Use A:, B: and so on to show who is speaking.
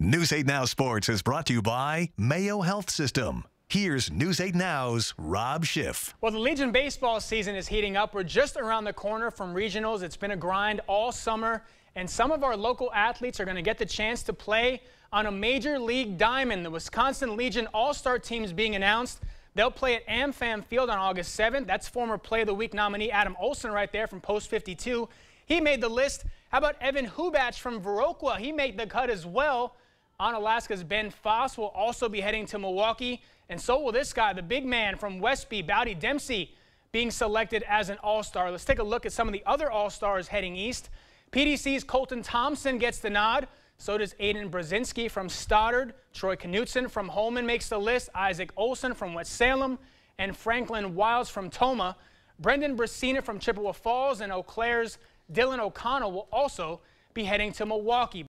A: News 8 Now Sports is brought to you by Mayo Health System. Here's News 8 Now's Rob Schiff.
B: Well, the Legion baseball season is heating up. We're just around the corner from regionals. It's been a grind all summer, and some of our local athletes are going to get the chance to play on a major league diamond. The Wisconsin Legion All-Star team is being announced. They'll play at AmFam Field on August 7th. That's former Play of the Week nominee Adam Olson right there from Post 52. He made the list. How about Evan Hubach from Viroqua? He made the cut as well Onalaska's Ben Foss will also be heading to Milwaukee, and so will this guy, the big man from Westby, Bowdy Dempsey, being selected as an All-Star. Let's take a look at some of the other All-Stars heading east. PDC's Colton Thompson gets the nod. So does Aiden Brzezinski from Stoddard. Troy Knutson from Holmen makes the list. Isaac Olson from West Salem. And Franklin Wiles from Tomah. Brendan Brasina from Chippewa Falls and Eau Claire's Dylan O'Connell will also be heading to Milwaukee.